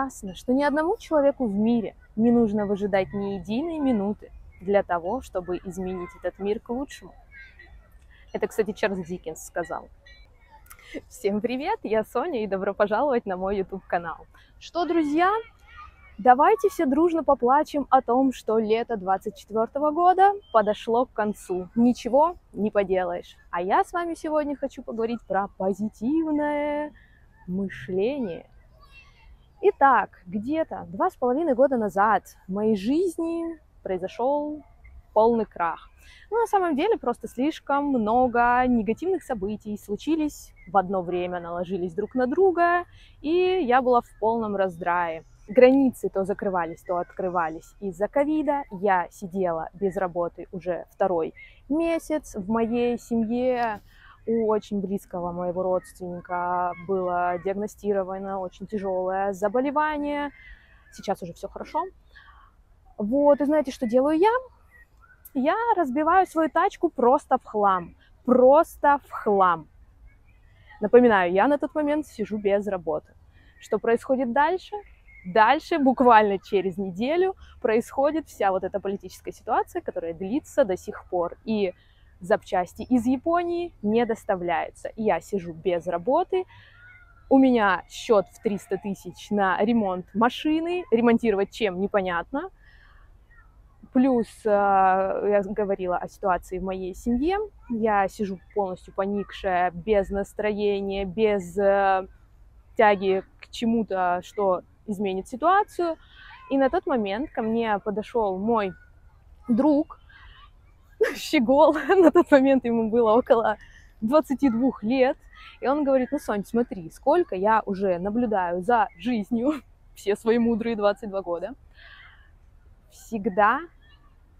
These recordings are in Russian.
прекрасно, что ни одному человеку в мире не нужно выжидать ни единой минуты для того, чтобы изменить этот мир к лучшему. Это, кстати, Чарльз Диккенс сказал. Всем привет, я Соня и добро пожаловать на мой YouTube-канал. Что, друзья, давайте все дружно поплачем о том, что лето 24 года подошло к концу. Ничего не поделаешь. А я с вами сегодня хочу поговорить про позитивное мышление. Итак, где-то два с половиной года назад в моей жизни произошел полный крах. Ну, на самом деле, просто слишком много негативных событий случились в одно время, наложились друг на друга, и я была в полном раздрае. Границы то закрывались, то открывались из-за ковида. Я сидела без работы уже второй месяц. В моей семье у очень близкого моего родственника было диагностировано очень тяжелое заболевание. Сейчас уже все хорошо. Вот, и знаете, что делаю я? Я разбиваю свою тачку просто в хлам. Просто в хлам. Напоминаю, я на тот момент сижу без работы. Что происходит дальше? Дальше, буквально через неделю, происходит вся вот эта политическая ситуация, которая длится до сих пор. И запчасти из Японии не доставляются. Я сижу без работы, у меня счет в 300 тысяч на ремонт машины, ремонтировать чем непонятно. Плюс э, я говорила о ситуации в моей семье. Я сижу полностью поникшая, без настроения, без э, тяги к чему-то, что изменит ситуацию. И на тот момент ко мне подошел мой друг, щегол, на тот момент ему было около 22 лет, и он говорит, ну, Сонь, смотри, сколько я уже наблюдаю за жизнью, все свои мудрые 22 года, всегда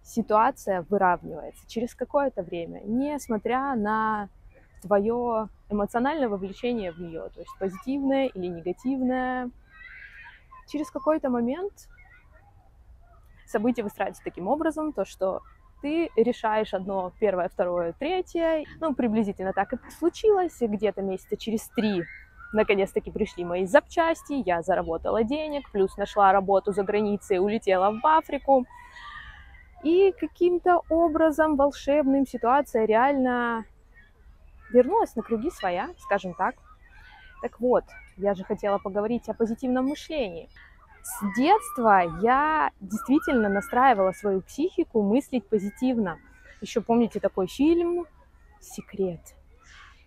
ситуация выравнивается. Через какое-то время, несмотря на твое эмоциональное вовлечение в нее, то есть позитивное или негативное. Через какой-то момент события выстраиваются таким образом, то что ты решаешь одно, первое, второе, третье. Ну, приблизительно так и случилось. Где-то месяца через три наконец-таки пришли мои запчасти, я заработала денег, плюс нашла работу за границей, улетела в Африку. И каким-то образом волшебным ситуация реально вернулась на круги своя, скажем так. Так вот, я же хотела поговорить о позитивном мышлении. С детства я действительно настраивала свою психику мыслить позитивно. Еще помните такой фильм «Секрет»?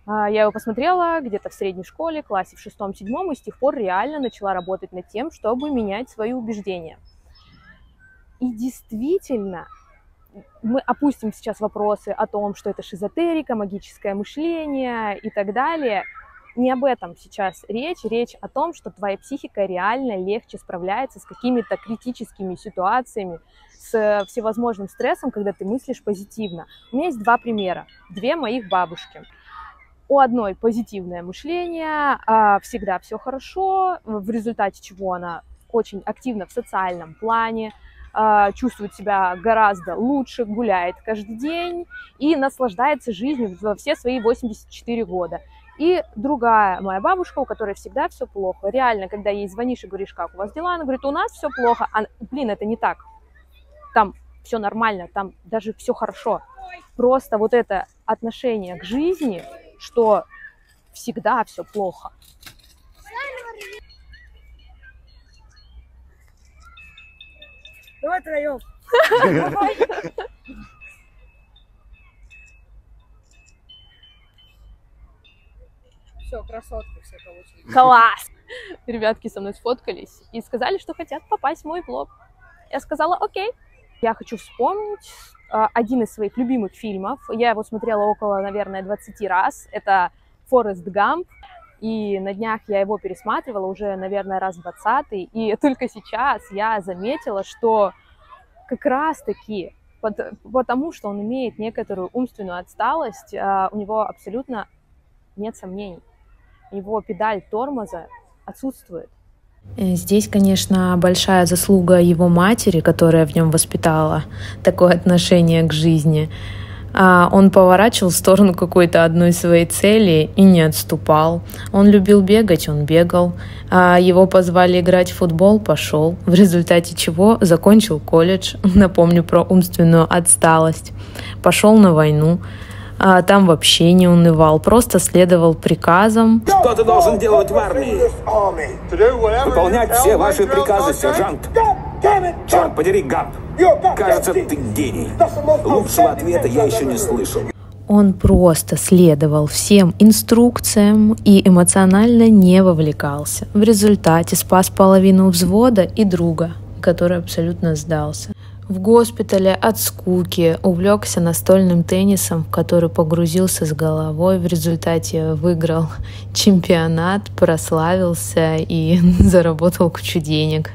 А, я его посмотрела где-то в средней школе, классе в шестом-седьмом, и с тех пор реально начала работать над тем, чтобы менять свои убеждения. И действительно, мы опустим сейчас вопросы о том, что это шизотерика, магическое мышление и так далее не об этом сейчас речь. Речь о том, что твоя психика реально легче справляется с какими-то критическими ситуациями, с всевозможным стрессом, когда ты мыслишь позитивно. У меня есть два примера. Две моих бабушки. У одной позитивное мышление, а, всегда все хорошо, в результате чего она очень активна в социальном плане, а, чувствует себя гораздо лучше, гуляет каждый день и наслаждается жизнью во все свои 84 года. И другая моя бабушка, у которой всегда все плохо. Реально, когда ей звонишь и говоришь, как у вас дела, она говорит, у нас все плохо. А, блин, это не так. Там все нормально, там даже все хорошо. Просто вот это отношение к жизни, что всегда все плохо. Давай троем. Все, красотка все получилось. Класс! Ребятки со мной сфоткались и сказали, что хотят попасть в мой блог. Я сказала, окей. Я хочу вспомнить э, один из своих любимых фильмов. Я его смотрела около, наверное, 20 раз. Это «Форест Гамп». И на днях я его пересматривала уже, наверное, раз 20 И только сейчас я заметила, что как раз-таки потому, что он имеет некоторую умственную отсталость, э, у него абсолютно нет сомнений его педаль тормоза отсутствует. Э, здесь, конечно, большая заслуга его матери, которая в нем воспитала такое отношение к жизни. А он поворачивал в сторону какой-то одной своей цели и не отступал. Он любил бегать, он бегал. А его позвали играть в футбол, пошел. В результате чего закончил колледж. Напомню про умственную отсталость. Пошел на войну. А там вообще не унывал, просто следовал приказам. Что ты должен делать в армии? Выполнять все ваши приказы, сержант. Черт подери, Габ. Кажется, ты гений. Лучшего ответа я еще не слышал. Он просто следовал всем инструкциям и эмоционально не вовлекался. В результате спас половину взвода и друга, который абсолютно сдался. В госпитале от скуки увлекся настольным теннисом, в который погрузился с головой. В результате выиграл чемпионат, прославился и заработал кучу денег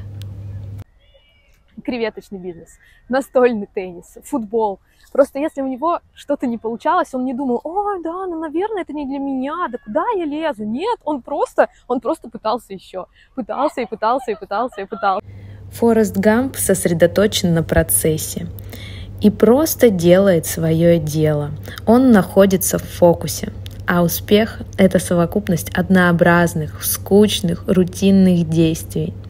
креветочный бизнес, настольный теннис, футбол. Просто если у него что-то не получалось, он не думал, ой, да, ну, наверное, это не для меня, да куда я лезу? Нет, он просто, он просто пытался еще. Пытался и пытался и пытался и пытался. Форест Гамп сосредоточен на процессе и просто делает свое дело. Он находится в фокусе. А успех — это совокупность однообразных, скучных, рутинных действий —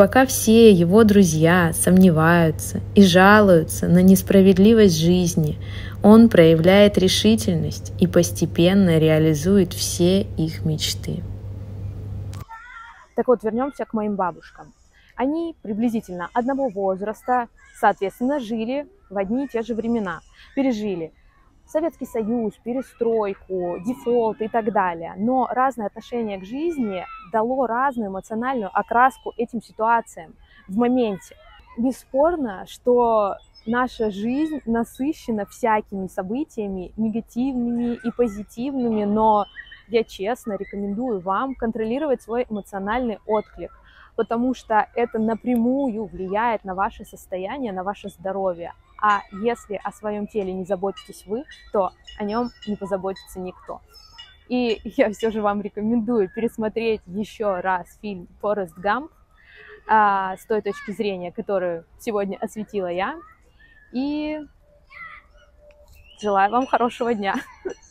пока все его друзья сомневаются и жалуются на несправедливость жизни, он проявляет решительность и постепенно реализует все их мечты. Так вот, вернемся к моим бабушкам. Они приблизительно одного возраста, соответственно, жили в одни и те же времена, пережили Советский Союз, перестройку, дефолт и так далее. Но разное отношение к жизни дало разную эмоциональную окраску этим ситуациям в моменте. Бесспорно, что наша жизнь насыщена всякими событиями, негативными и позитивными, но я честно рекомендую вам контролировать свой эмоциональный отклик, потому что это напрямую влияет на ваше состояние, на ваше здоровье. А если о своем теле не заботитесь вы, то о нем не позаботится никто. И я все же вам рекомендую пересмотреть еще раз фильм «Форест Гамп» а, с той точки зрения, которую сегодня осветила я. И желаю вам хорошего дня.